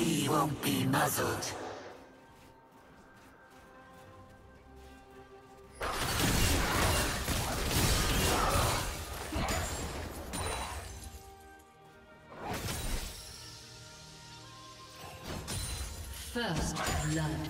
We won't be muzzled. First blood.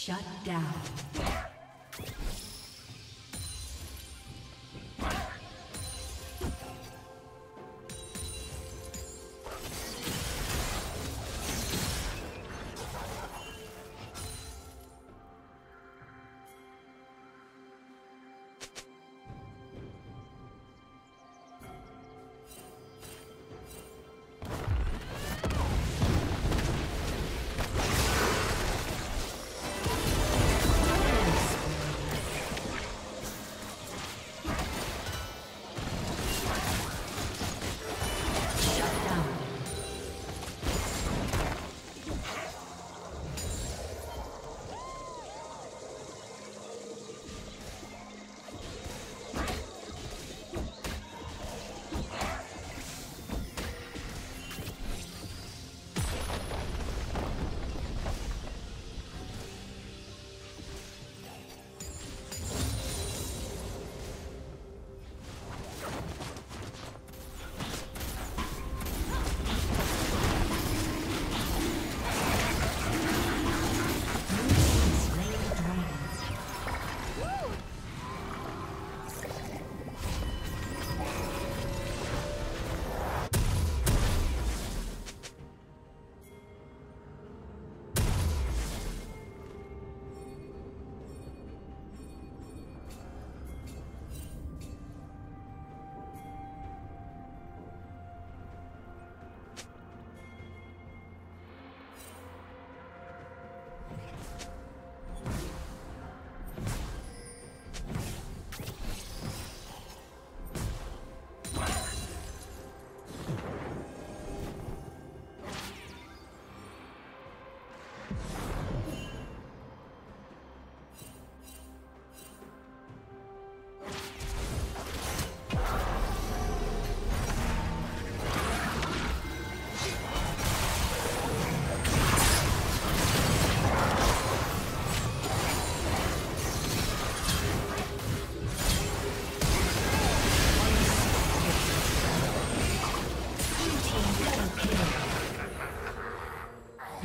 Shut down.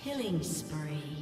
Killing spree.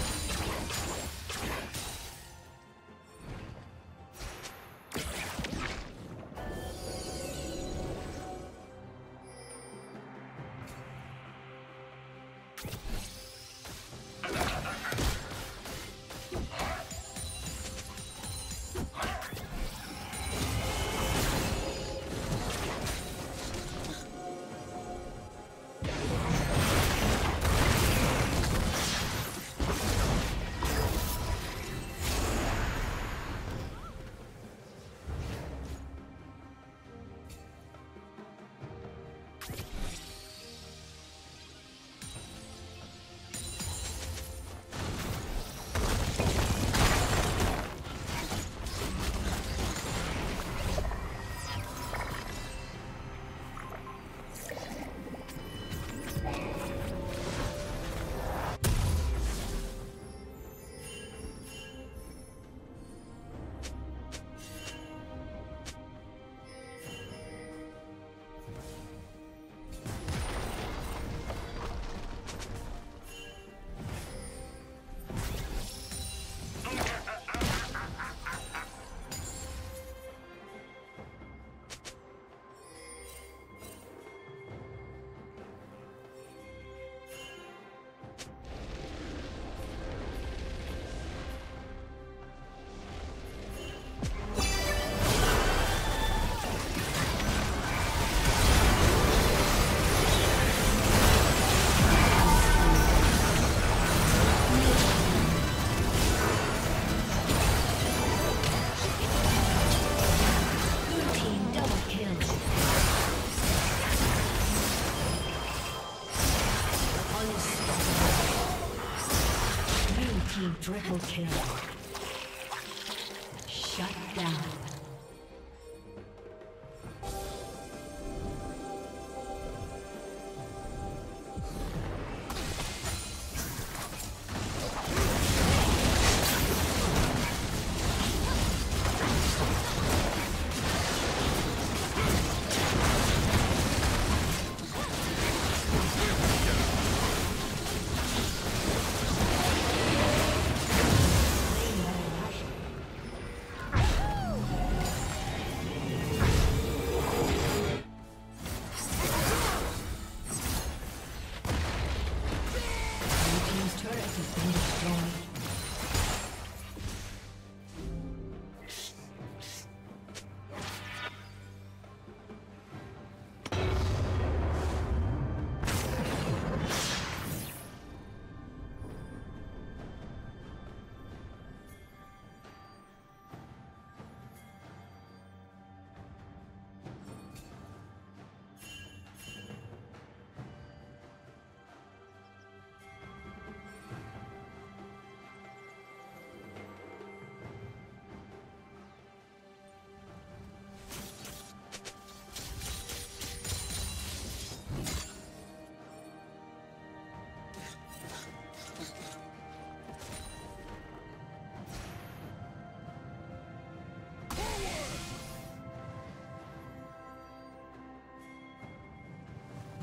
Triple kill.